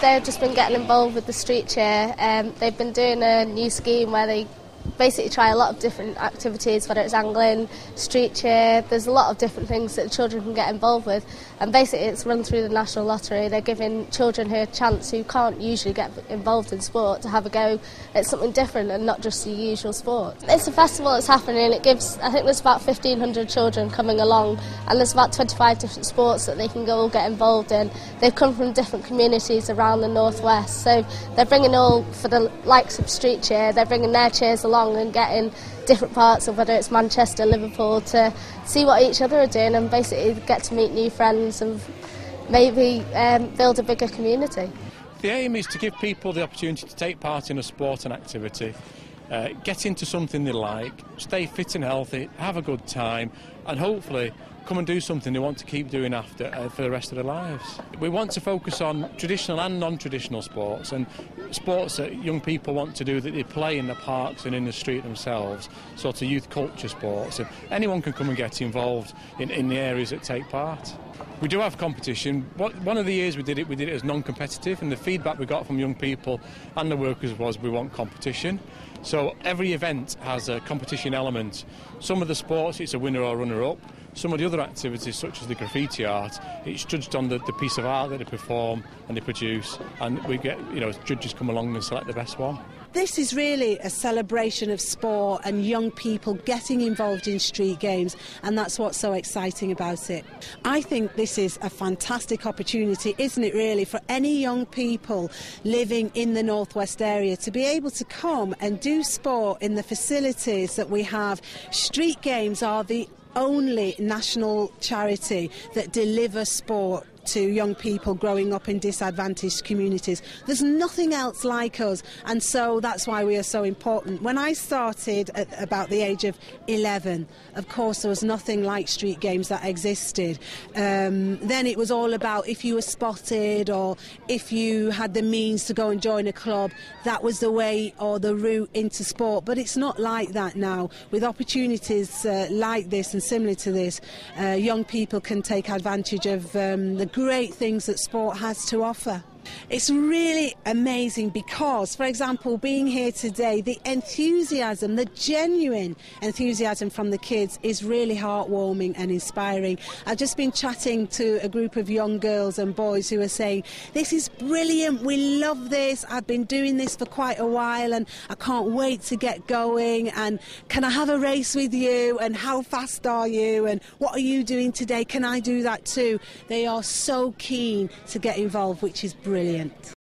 They've just been getting involved with the street cheer. Um, they've been doing a new scheme where they basically try a lot of different activities, whether it's angling, street cheer. There's a lot of different things that children can get involved with, and basically it's run through the National Lottery. They're giving children here a chance who can't usually get involved in sport to have a go at something different and not just the usual sport. It's a festival that's happening. It gives, I think there's about 1,500 children coming along, and there's about 25 different sports that they can go all get involved in. They've come from different communities around the northwest, so they're bringing all for the likes of street cheer. They're bringing their cheers along along and getting different parts of whether it's Manchester, Liverpool, to see what each other are doing and basically get to meet new friends and maybe um, build a bigger community. The aim is to give people the opportunity to take part in a sport and activity, uh, get into something they like, stay fit and healthy, have a good time, and hopefully come and do something they want to keep doing after uh, for the rest of their lives. We want to focus on traditional and non-traditional sports and sports that young people want to do that they play in the parks and in the street themselves, sort of youth culture sports. And anyone can come and get involved in, in the areas that take part. We do have competition. One of the years we did it, we did it as non-competitive, and the feedback we got from young people and the workers was we want competition. So every event has a competition element. Some of the sports, it's a winner or runner-up. Some of the other activities, such as the graffiti art, it's judged on the, the piece of art that they perform and they produce, and we get, you know, judges come along and select the best one. This is really a celebration of sport and young people getting involved in StreetGames, and that's what's so exciting about it. I think this is a fantastic opportunity, isn't it, really, for any young people living in the northwest area to be able to come and do sport in the facilities that we have. StreetGames are the only national charity that delivers sport to young people growing up in disadvantaged communities. There's nothing else like us, and so that's why we are so important. When I started at about the age of 11, of course, there was nothing like StreetGames that existed. Um, then it was all about if you were spotted or if you had the means to go and join a club, that was the way or the route into sport. But it's not like that now. With opportunities uh, like this and similar to this, uh, young people can take advantage of um, the great things that sport has to offer. It's really amazing because, for example, being here today, the enthusiasm, the genuine enthusiasm from the kids is really heartwarming and inspiring. I've just been chatting to a group of young girls and boys who are saying, This is brilliant, we love this, I've been doing this for quite a while and I can't wait to get going. And can I have a race with you? And how fast are you? And what are you doing today? Can I do that too? They are so keen to get involved, which is brilliant brilliant.